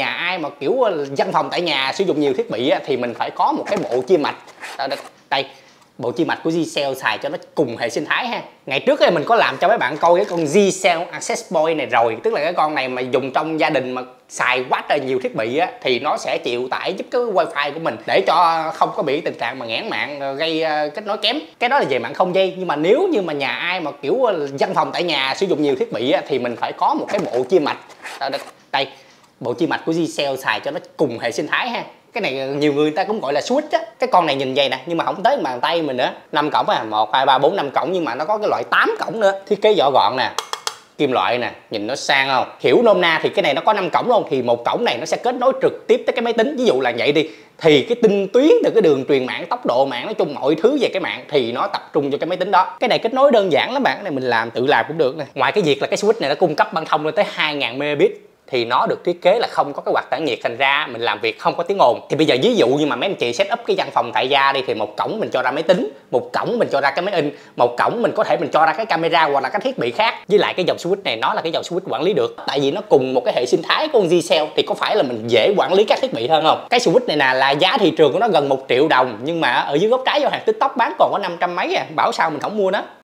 nhà ai mà kiểu ờ, văn phòng tại nhà sử dụng nhiều thiết bị á, thì mình phải có một cái bộ chia mạch. Đây, bộ chia mạch của G-Cell xài cho nó cùng hệ sinh thái ha. Ngày trước thì mình có làm cho mấy bạn coi cái con G-Cell Access Point này rồi tức là cái con này mà dùng trong gia đình mà xài quá trời nhiều thiết bị á thì nó sẽ chịu tải giúp cái wifi của mình để cho không có bị tình trạng mà nghẽn mạng ờ, gây ờ, kết nối kém. Cái đó là về mạng không dây nhưng mà nếu như mà nhà ai mà kiểu văn phòng tại nhà sử dụng nhiều thiết bị á thì mình phải có một cái bộ chia mạch. Đây bộ chi mạch của G-Cell xài cho nó cùng hệ sinh thái ha. Cái này nhiều người ta cũng gọi là switch á. Cái con này nhìn vậy nè, nhưng mà không tới bàn tay mình nữa. Năm cổng à một, hai, ba, bốn, năm cổng, nhưng mà nó có cái loại 8 cổng nữa. Thiết kế vỏ gọn nè, kim loại nè, nhìn nó sang không? Hiểu nôm na thì cái này nó có 5 cổng luôn, thì một cổng này nó sẽ kết nối trực tiếp tới cái máy tính. Ví dụ là vậy đi, thì cái tinh tuyến từ cái đường truyền mạng, tốc độ mạng, nói chung mọi thứ về cái mạng thì nó tập trung cho cái máy tính đó. Cái này kết nối đơn giản lắm bạn, cái này mình làm tự làm cũng được nè. Ngoài cái việc là cái switch này nó cung cấp băng thông lên tới 2000 megabit thì nó được thiết kế là không có cái quạt tản nhiệt, thành ra mình làm việc không có tiếng ồn. Thì bây giờ ví dụ như mà mấy anh chị set up cái văn phòng tại gia đi, thì một cổng mình cho ra máy tính, một cổng mình cho ra cái máy in, một cổng mình có thể mình cho ra cái camera hoặc là các thiết bị khác. Với lại cái dòng switch này, nó là cái dòng switch quản lý được. Tại vì nó cùng một cái hệ sinh thái của con G-Cell, thì có phải là mình dễ quản lý các thiết bị hơn không? Cái switch này nè, là giá thị trường của nó gần một triệu đồng, nhưng mà ở dưới góc trái giao hàng tiktok bán còn có năm trăm mấy à bảo sao mình không mua nó?